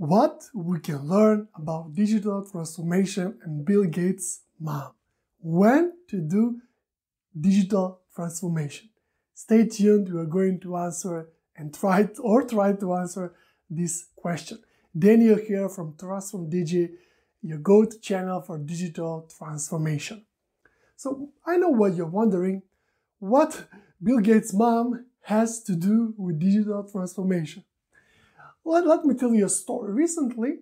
what we can learn about digital transformation and Bill Gates' mom. When to do digital transformation. Stay tuned, we are going to answer and try to, or try to answer this question. Daniel here from Transform Digi, your go-to channel for digital transformation. So I know what you're wondering, what Bill Gates' mom has to do with digital transformation. Let, let me tell you a story. Recently,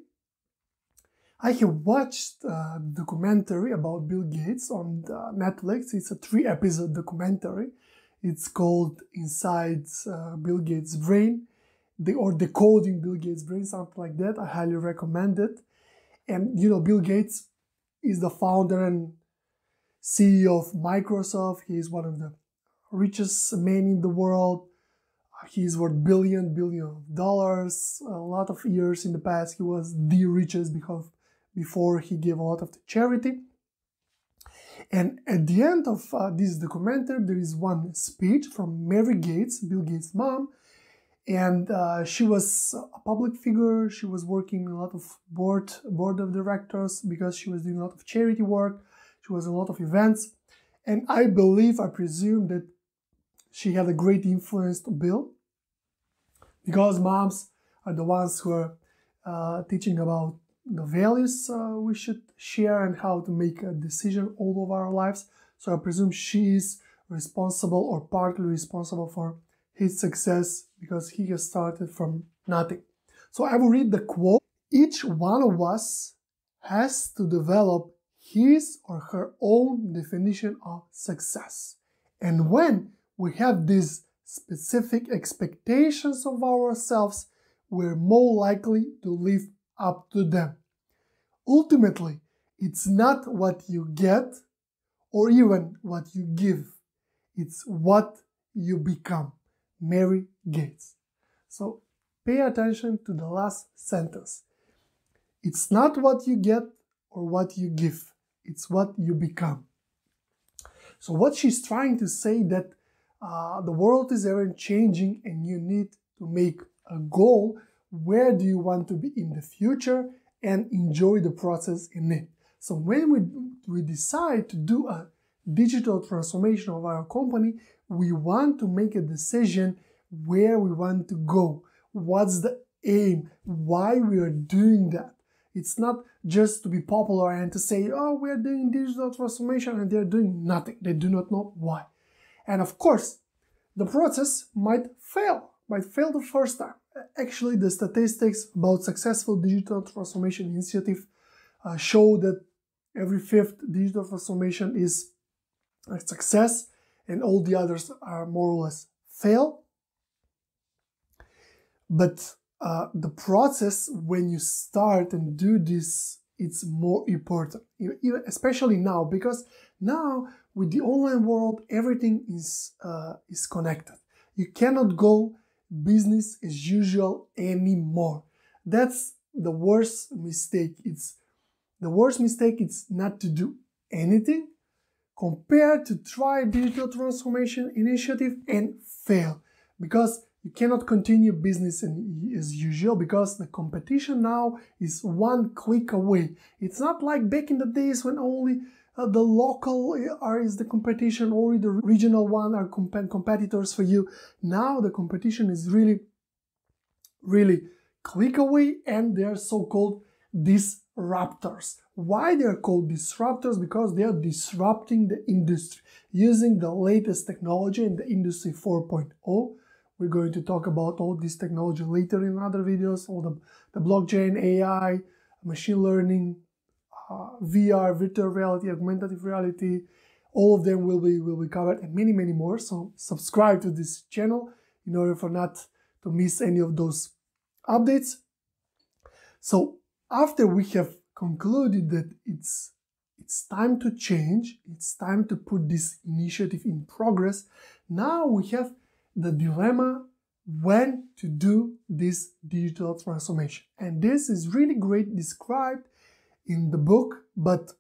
I have watched a documentary about Bill Gates on Netflix. It's a three episode documentary. It's called Inside uh, Bill Gates' Brain the, or Decoding Bill Gates' Brain, something like that. I highly recommend it. And you know, Bill Gates is the founder and CEO of Microsoft. He is one of the richest men in the world he's worth billion billion dollars. A lot of years in the past he was the richest because before he gave a lot of the charity. And at the end of uh, this documentary there is one speech from mary gates bill gates mom. And uh, she was a public figure. She was working a lot of board board of directors because she was doing a lot of charity work. She was a lot of events. And i believe i presume that she had a great influence to Bill because moms are the ones who are uh, teaching about the values uh, we should share and how to make a decision all of our lives. So I presume she is responsible or partly responsible for his success because he has started from nothing. So I will read the quote. Each one of us has to develop his or her own definition of success. And when we have these specific expectations of ourselves, we're more likely to live up to them. Ultimately, it's not what you get or even what you give, it's what you become. Mary Gates. So pay attention to the last sentence. It's not what you get or what you give, it's what you become. So what she's trying to say that uh, the world is ever changing and you need to make a goal. Where do you want to be in the future and enjoy the process in it? So when we, we decide to do a digital transformation of our company we want to make a decision where we want to go. What's the aim? Why we are doing that? It's not just to be popular and to say oh we're doing digital transformation and they're doing nothing. They do not know why and of course, the process might fail, might fail the first time. Actually, the statistics about successful digital transformation initiative uh, show that every fifth digital transformation is a success and all the others are more or less fail. But uh, the process when you start and do this, it's more important, especially now, because now with the online world, everything is uh, is connected. You cannot go business as usual anymore. That's the worst mistake. It's the worst mistake. It's not to do anything compared to try digital transformation initiative and fail because you cannot continue business as usual because the competition now is one click away. It's not like back in the days when only Uh, the local are is the competition or the regional one are comp- competitors for you. Now the competition is really really click away and they're so-called disruptors. Why they're called disruptors? Because they are disrupting the industry. Using the latest technology in the industry 4.0 we're going to talk about all this technology later in other videos all the, the blockchain ai machine learning uh, VR, virtual reality, augmented reality, all of them will be will be covered and many many more. So subscribe to this channel in order for not to miss any of those updates. So after we have concluded that it's it's time to change, it's time to put this initiative in progress. Now we have the dilemma when to do this digital transformation. And this is really great described in the book, but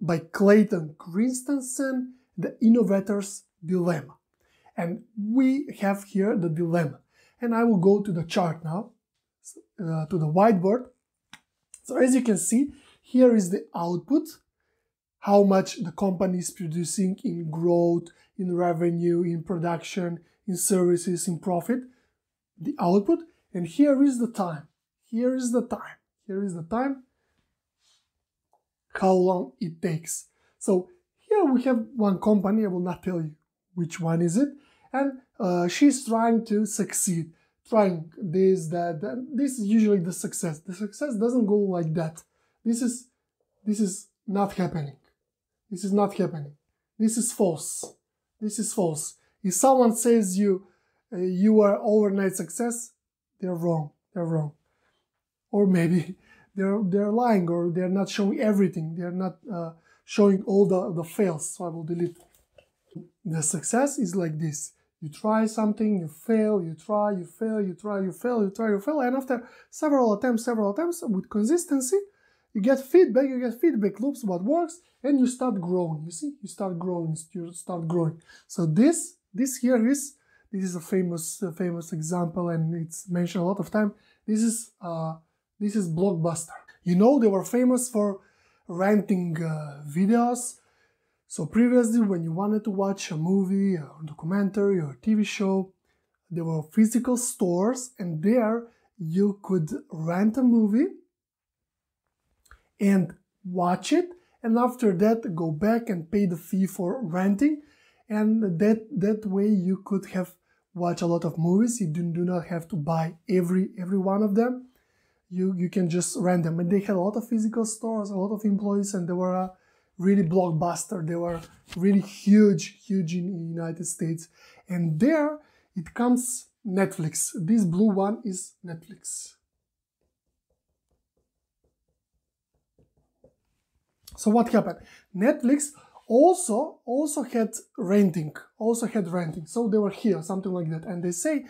by Clayton Christensen, The Innovator's Dilemma. And we have here the dilemma. And I will go to the chart now. uh, to the whiteboard. So as you can see, here is the output, how much the company is producing in growth, in revenue, in production, in services, in profit, the output. And here is the time. Here is the time. Here is the time, how long it takes. So here we have one company, I will not tell you which one is it, and uh, she's trying to succeed, trying this, that, that. This is usually the success. The success doesn't go like that. This is, this is not happening. This is not happening. This is false. This is false. If someone says you, uh, you are overnight success, they're wrong. They're wrong. Or maybe they're they're lying or they're not showing everything. They're not uh, showing all the the fails. So I will delete. The success is like this. You try something, you fail, you try, you fail, you try, you fail, you try, you fail, and after several attempts, several attempts with consistency, you get feedback, you get feedback loops, what works, and you start growing. You see, you start growing, you start growing. So this, this here is, this is a famous, uh, famous example, and it's mentioned a lot of time. This is, uh, this is Blockbuster. You know, they were famous for renting uh, videos so previously, when you wanted to watch a movie, a documentary, or a TV show, there were physical stores, and there you could rent a movie and watch it, and after that go back and pay the fee for renting, and that that way you could have watch a lot of movies. You do, do not have to buy every every one of them. You you can just rent them, and they had a lot of physical stores, a lot of employees, and they were. a really blockbuster. They were really huge, huge in the United States. And there it comes Netflix. This blue one is Netflix. So what happened? Netflix also also had renting, also had renting. So they were here, something like that. And they say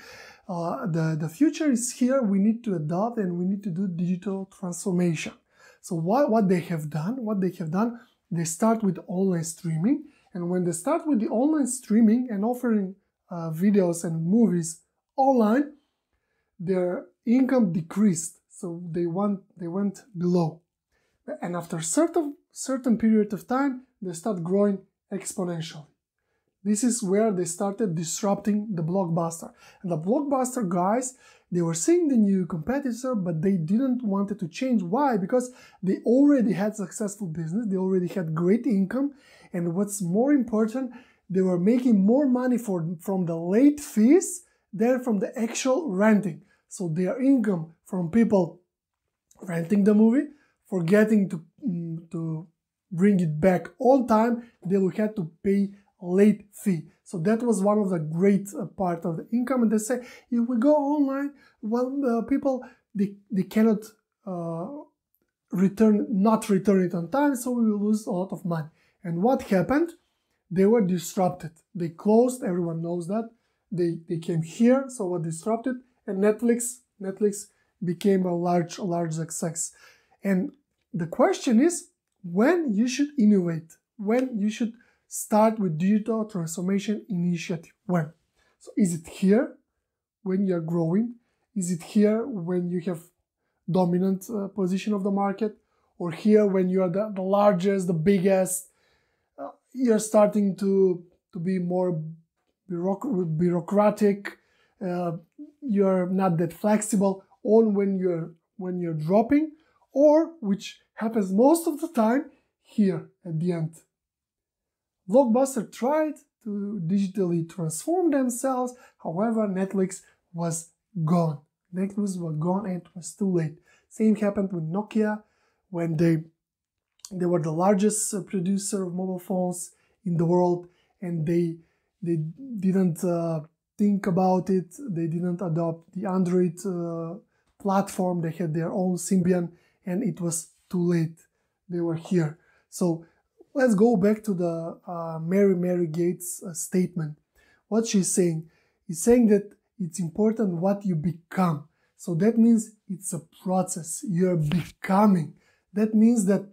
uh, the the future is here. We need to adopt and we need to do digital transformation. So what what they have done? What they have done? they start with online streaming and when they start with the online streaming and offering uh, videos and movies online their income decreased so they went they went below and after certain certain period of time they start growing exponentially this is where they started disrupting the blockbuster and the blockbuster guys they were seeing the new competitor, but they didn't want it to change. Why? Because they already had successful business, they already had great income, and what's more important, they were making more money for, from the late fees than from the actual renting. So their income from people renting the movie, forgetting to, mm, to bring it back on time, they will have to pay late fee. So that was one of the great uh, part of the income. And they say, if we go online, well, uh, people, they, they cannot uh, return, not return it on time, so we will lose a lot of money. And what happened? They were disrupted. They closed, everyone knows that. They, they came here, so were disrupted, and Netflix, Netflix became a large, large success. And the question is, when you should innovate, when you should start with digital transformation initiative. When? So is it here when you're growing? Is it here when you have dominant uh, position of the market? Or here when you are the, the largest, the biggest, uh, you're starting to, to be more bureauc- bureaucratic, uh, you're not that flexible on when you're when you're dropping or which happens most of the time here at the end Blockbuster tried to digitally transform themselves, however, Netflix was gone. Netflix was gone and it was too late. Same happened with Nokia when they they were the largest uh, producer of mobile phones in the world and they they didn't uh, think about it they didn't adopt the android uh, platform they had their own symbian and it was too late they were here so let's go back to the uh, Mary Mary Gates uh, statement. What she's saying is saying that it's important what you become. So that means it's a process. You're becoming. That means that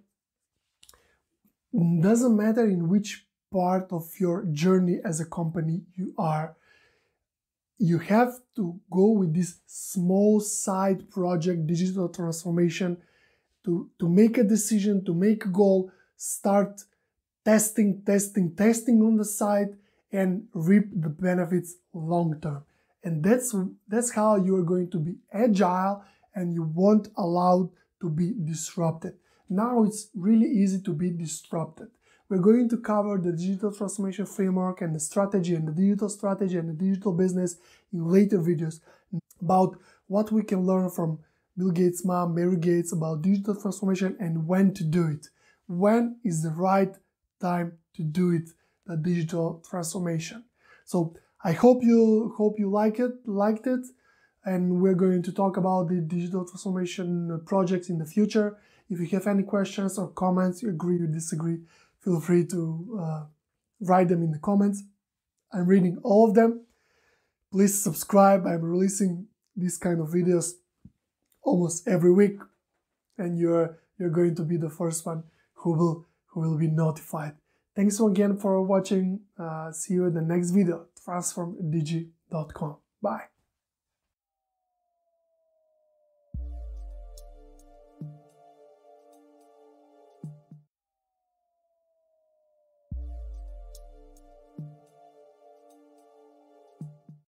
doesn't matter in which part of your journey as a company you are. you have to go with this small side project digital transformation to, to make a decision, to make a goal, start testing, testing, testing on the side and reap the benefits long term. And that's that's how you are going to be agile and you won't allow to be disrupted. Now it's really easy to be disrupted. We're going to cover the digital transformation framework and the strategy and the digital strategy and the digital business in later videos about what we can learn from Bill Gates' mom, Mary Gates, about digital transformation and when to do it. When is the right time to do it, the digital transformation. So I hope you hope you like it, liked it, and we're going to talk about the digital transformation projects in the future. If you have any questions or comments, you agree or disagree, feel free to uh, write them in the comments. I'm reading all of them. Please subscribe. I'm releasing these kind of videos almost every week, and you're you're going to be the first one who will who will be notified. Thanks again for watching. Uh, see you in the next video. Transformdigi.com. Bye.